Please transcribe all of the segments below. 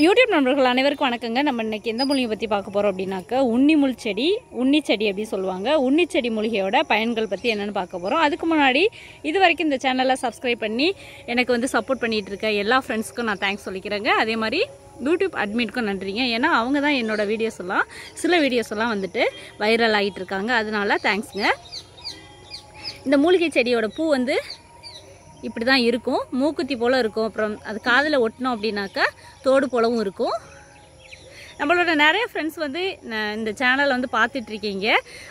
YouTube நண்பர்கள் அனைவருக்கும் வணக்கங்க. நம்ம இன்றைக்கி எந்த மூலிகை பற்றி பார்க்க போகிறோம் அப்படின்னாக்க உன்னிமுள் செடி உன்னி செடி அப்படி சொல்லுவாங்க. உன்னி செடி மூலிகையோட பயன்கள் பற்றி என்னென்னு பார்க்க போகிறோம் அதுக்கு முன்னாடி இது வரைக்கும் இந்த சேனலை சப்ஸ்கிரைப் பண்ணி எனக்கு வந்து சப்போர்ட் பண்ணிகிட்டு இருக்க எல்லா ஃப்ரெண்ட்ஸ்க்கும் நான் தேங்க்ஸ் சொல்லிக்கிறேங்க. அதே மாதிரி யூடியூப் அட்மிட்க்கும் நன்றிங்க. ஏன்னா அவங்க தான் என்னோடய வீடியோஸ் எல்லாம் சில வீடியோஸ் எல்லாம் வந்துட்டு வைரல் ஆகிட்டு இருக்காங்க. அதனால தேங்க்ஸுங்க இந்த மூலிகை செடியோட பூ வந்து இப்படி தான் இருக்கும். மூக்குத்தி போல் இருக்கும். அப்புறம் அது காதில் ஒட்டினோம் அப்படின்னாக்கா தோடு போலவும் இருக்கும். நம்மளோட நிறைய ஃப்ரெண்ட்ஸ் வந்து இந்த சேனலை வந்து பார்த்துட்ருக்கீங்க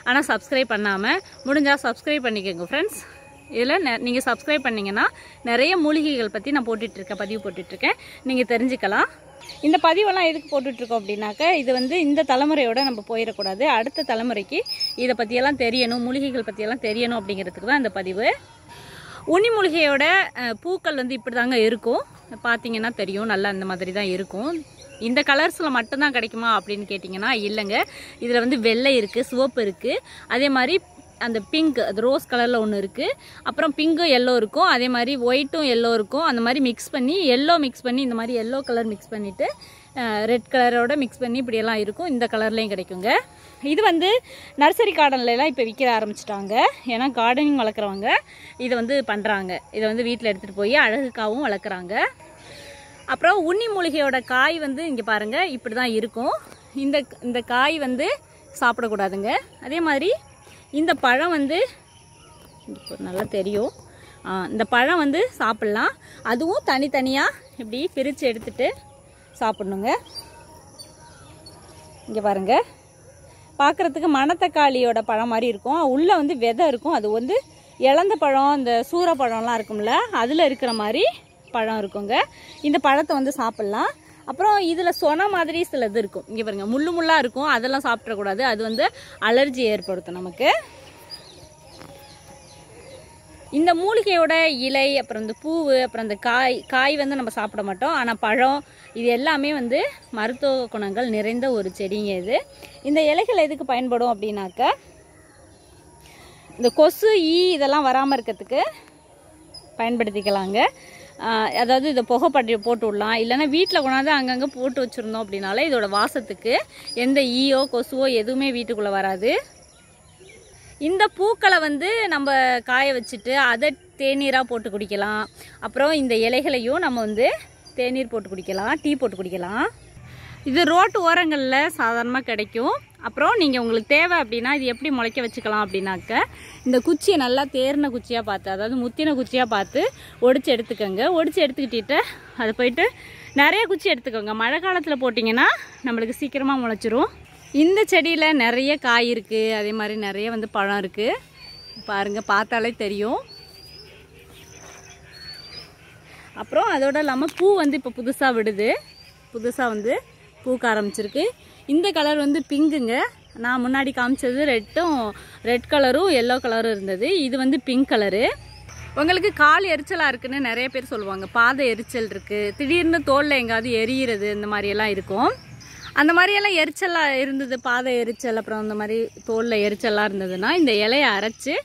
ஆனால் சப்ஸ்கிரைப் பண்ணாமல் முடிஞ்சால் சப்ஸ்கிரைப் பண்ணிக்கோங்க ஃப்ரெண்ட்ஸ் இதில் நீங்கள் சப்ஸ்கிரைப் பண்ணிங்கன்னா நிறைய மூலிகைகள் பற்றி நான் போட்டுட்ருக்கேன் பதிவு போட்டுட்ருக்கேன் நீங்கள் தெரிஞ்சுக்கலாம். இந்த பதிவெல்லாம் எதுக்கு போட்டுட்ருக்கோம் அப்படின்னாக்கா இது வந்து இந்த தலைமுறையோடு நம்ம போயிடக்கூடாது. அடுத்த தலைமுறைக்கு இதை பற்றியெல்லாம் தெரியணும் மூலிகைகள் பற்றியெல்லாம் தெரியணும் அப்படிங்கிறதுக்கு தான் இந்த பதிவு. உன்னி மூலிகையோட பூக்கள் வந்து இப்படி தாங்க இருக்கும். பார்த்தீங்கன்னா தெரியும் நல்லா இந்த மாதிரி தான் இருக்கும். இந்த கலர்ஸில் மட்டும்தான் கிடைக்குமா அப்படின்னு கேட்டிங்கன்னா இல்லைங்க. இதில் வந்து வெள்ளை இருக்குது சிவப்பு இருக்குது அதே மாதிரி அந்த பிங்க் அது ரோஸ் கலரில் ஒன்று இருக்குது அப்புறம் பிங்கும் எல்லோ இருக்கும். அதே மாதிரி ஒயிட்டும் எல்லோ இருக்கும். அந்த மாதிரி மிக்ஸ் பண்ணி எல்லோ மிக்ஸ் பண்ணி இந்த மாதிரி எல்லோ கலர் மிக்ஸ் பண்ணிவிட்டு ரெட் கலரோட மிக்ஸ் பண்ணி இப்படியெல்லாம் இருக்கும். இந்த கலர்லேயும் கிடைக்குங்க. இது வந்து நர்சரி கார்டன்லலாம் இப்போ விற்க ஆரம்பிச்சிட்டாங்க. ஏன்னா கார்டனிங் வளர்க்குறவங்க இதை வந்து பண்ணுறாங்க இதை வந்து வீட்டில் எடுத்துகிட்டு போய் அழகுக்காகவும் வளர்க்குறாங்க. அப்புறம் உன்னி மூலிகையோட காய் வந்து இங்கே பாருங்கள் இப்படி தான் இருக்கும். இந்த இந்த காய் வந்து சாப்பிடக்கூடாதுங்க. அதே மாதிரி இந்த பழம் வந்து நல்லா தெரியும். இந்த பழம் வந்து சாப்பிட்லாம். அதுவும் தனித்தனியாக இப்படி பிரித்து எடுத்துட்டு சாப்பிட்ணுங்க. இங்கே பாருங்க. பார்க்குறதுக்கு மணத்தக்காளியோட பழம் மாதிரி இருக்கும். உள்ளே வந்து விதை இருக்கும். அது வந்து இழந்த பழம் இந்த சூரப்பழம்லாம் இருக்கும்ல அதில் இருக்கிற மாதிரி பழம் இருக்குங்க. இந்த பழத்தை வந்து சாப்பிட்லாம். அப்புறம் இதில் சொன மாதிரி சில இது இருக்கும். இங்கே பாருங்கள் முள்ளு முள்ளாக இருக்கும். அதெல்லாம் சாப்பிடக்கூடாது. அது வந்து அலர்ஜி ஏற்படுத்தும் நமக்கு. இந்த மூலிகையோட இலை அப்புறம் இந்த பூவு அப்புறம் இந்த காய் காய் வந்து நம்ம சாப்பிட மாட்டோம். ஆனால் பழம் இது எல்லாமே வந்து மருத்துவ குணங்கள் நிறைந்த ஒரு செடிங்க இது. இந்த இலைகள் எதுக்கு பயன்படும் அப்படின்னாக்க இந்த கொசு ஈ இதெல்லாம் வராமல் இருக்கிறதுக்கு பயன்படுத்திக்கலாங்க. அதாவது இதை புகைப்பட்டி போட்டு விடலாம் இல்லைன்னா வீட்டில் கொண்டாந்து அங்கங்கே போட்டு வச்சுருந்தோம் அப்படின்னாலே இதோட வாசத்துக்கு எந்த ஈயோ கொசுவோ எதுவுமே வீட்டுக்குள்ளே வராது. இந்த பூக்களை வந்து நம்ம காய வச்சுட்டு அதை தேநீராக போட்டு குடிக்கலாம். அப்புறம் இந்த இலைகளையும் நம்ம வந்து தேநீர் போட்டு குடிக்கலாம் டீ போட்டு குடிக்கலாம். இது ரோட்டு ஓரங்களில் சாதாரணமாக கிடைக்கும். அப்புறம் நீங்கள் உங்களுக்கு தேவை அப்படின்னா இது எப்படி முளைக்க வச்சுக்கலாம் அப்படின்னாக்க இந்த குச்சியை நல்லா தேர்ன குச்சியாக பார்த்து அதாவது முத்தின குச்சியாக பார்த்து ஒடிச்சு எடுத்துக்கோங்க. ஒடிச்சு எடுத்துக்கிட்டிட்டு அதை போயிட்டு நிறைய குச்சி எடுத்துக்கோங்க. மழை காலத்தில் போட்டிங்கன்னா நம்மளுக்கு சீக்கிரமாக முளைச்சிரும். இந்த செடியில் நிறைய காய் இருக்குது அதே மாதிரி நிறைய வந்து பழம் இருக்குது பாருங்கள் பார்த்தாலே தெரியும். அப்புறம் அதோடு இல்லாமல் பூ வந்து இப்போ புதுசாக விடுது. புதுசாக வந்து பூக்க ஆரம்பிச்சிருக்கு. இந்த கலர் வந்து பிங்குங்க நான் முன்னாடி காமிச்சது ரெட்டும் ரெட் கலரும் எல்லோ கலரும் இருந்தது. இது வந்து பிங்க் கலரு உங்களுக்கு கால் எரிச்சலாக இருக்குன்னு நிறைய பேர் சொல்லுவாங்க. பாதை எரிச்சல் இருக்குது திடீர்னு தோலில் எங்காவது எரியிறது இந்த மாதிரியெல்லாம் இருக்கும். அந்த மாதிரியெல்லாம் எரிச்சலாக இருந்தது பாதை எரிச்சல் அப்புறம் அந்த மாதிரி தோலில் எரிச்சலாக இருந்ததுன்னா இந்த இலையை அரைச்சி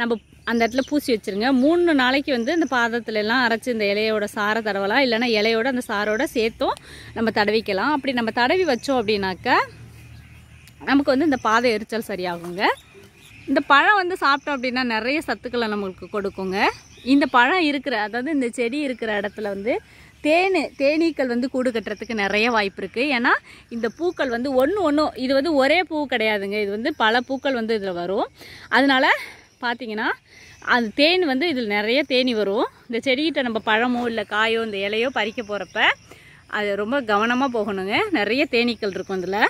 நம்ம அந்த இடத்துல பூசி வச்சிருங்க. மூணு நாளைக்கு வந்து இந்த பாதத்துல எல்லாம் அரைச்சி இந்த இலையோட சாரை தடவலாம். இல்லைன்னா இலையோட அந்த சாரோட சேர்த்தும் நம்ம தடவிக்கலாம். அப்படி நம்ம தடவி வச்சோம் அப்படின்னாக்கா நமக்கு வந்து இந்த பாதை எரிச்சல் சரியாகுங்க. இந்த பழம் வந்து சாப்பிட்டோம் அப்படின்னா நிறைய சத்துக்களை நம்மளுக்கு கொடுக்குங்க. இந்த பழம் இருக்கிற அதாவது இந்த செடி இருக்கிற இடத்துல வந்து தேனு தேனீக்கள் வந்து கூடு கட்டுறதுக்கு நிறைய வாய்ப்பு இருக்குது ஏன்னா இந்த பூக்கள் வந்து ஒன்று ஒன்றும் இது வந்து ஒரே பூ கிடையாதுங்க. இது வந்து பல பூக்கள் வந்து இதில் வரும். அதனால பார்த்தீங்கன்னா அது தேன் வந்து இதில் நிறைய தேனி வரும். இந்த செடிகிட்ட நம்ம பழமோ இல்லை காயோ இந்த இலையோ பறிக்க போகிறப்ப அது ரொம்ப கவனமாக போகணுங்க. நிறைய தேனீக்கள் இருக்கும் இதில்.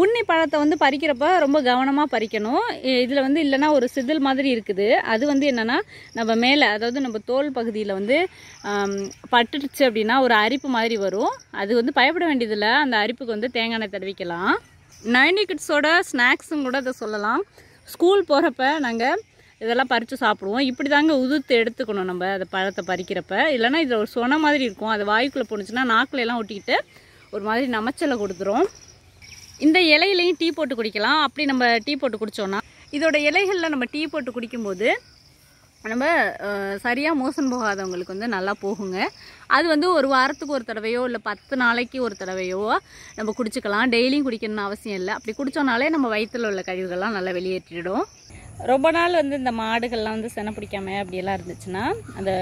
உண்ணி பழத்தை வந்து பறிக்கிறப்ப ரொம்ப கவனமாக பறிக்கணும். இதில் வந்து இல்லைன்னா ஒரு சிதில் மாதிரி இருக்குது. அது வந்து என்னென்னா நம்ம மேலே அதாவது நம்ம தோல் பகுதியில் வந்து பட்டுடுச்சு அப்படின்னா ஒரு அரிப்பு மாதிரி வரும். அது வந்து பயப்பட வேண்டியதில்லை. அந்த அரிப்புக்கு வந்து தேங்காய் எண்ணெய் தடவிக்கலாம். நைன்டி கிட்ஸோட ஸ்நாக்ஸும் கூட அதை சொல்லலாம். ஸ்கூல் போகிறப்ப நாங்கள் இதெல்லாம் பறித்து சாப்பிடுவோம். இப்படி தாங்க உதுத்து எடுத்துக்கணும் நம்ம அந்த பழத்தை பறிக்கிறப்ப. இல்லைன்னா இதில் ஒரு சொன மாதிரி இருக்கும். அது வாய்க்குள்ளே போணுச்சுன்னா நாக்குல எல்லாம் ஒட்டிக்கிட்டு ஒரு மாதிரி நமச்சலை கொடுத்துரும். இந்த இலையிலையும் டீ போட்டு குடிக்கலாம். அப்படி நம்ம டீ போட்டு குடித்தோன்னா இதோட இலைகளில் நம்ம டீ போட்டு குடிக்கும்போது நம்ம சரியாக மோசன் போகாதவங்களுக்கு வந்து நல்லா போகுங்க. அது வந்து ஒரு வாரத்துக்கு ஒரு தடவையோ இல்லை பத்து நாளைக்கு ஒரு தடவையோ நம்ம குடிச்சிக்கலாம். டெய்லியும் குடிக்கணும்னு அவசியம் இல்லை. அப்படி குடித்தோனாலே நம்ம வயிற்றில் உள்ள கழிவுகள்லாம் நல்லா வெளியேற்றிடும். ரொம்ப நாள் வந்து இந்த மாடுகள்லாம் வந்து சென பிடிக்காம அப்படியெல்லாம் இருந்துச்சுன்னா அந்த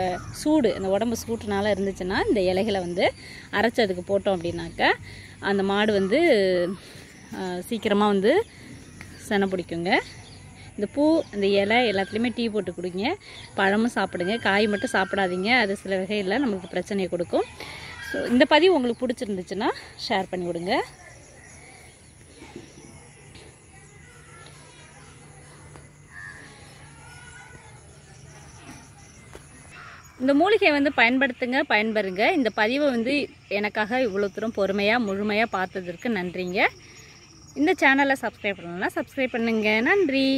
சூடு அந்த உடம்பு சூட்டுனால இருந்துச்சுன்னா இந்த இலைகளை வந்து அரைச்சி அதுக்கு போட்டோம் அப்படின்னாக்க அந்த மாடு வந்து சீக்கிரமாக வந்து சென பிடிக்குங்க. இந்த பூ இந்த இலை எல்லாத்துலேயுமே டீ போட்டு குடிங்க. பழமும் சாப்பிடுங்க. காய் மட்டும் சாப்பிடாதீங்க. அது சில வகையில் நமக்கு பிரச்சனையை கொடுக்கும். ஸோ இந்த பதிவு உங்களுக்கு பிடிச்சிருந்துச்சுன்னா ஷேர் பண்ணி விடுங்க. இந்த மூலிகையை வந்து பயன்படுத்துங்க பயன்பெறுங்க. இந்த பதிவை வந்து எனக்காக இவ்வளோ தூரம் பொறுமையாக முழுமையாக பார்த்ததற்கு நன்றிங்க. இந்த சேனலை சப்ஸ்கிரைப் பண்ணலன்னா சப்ஸ்கிரைப் பண்ணுங்க. நன்றி.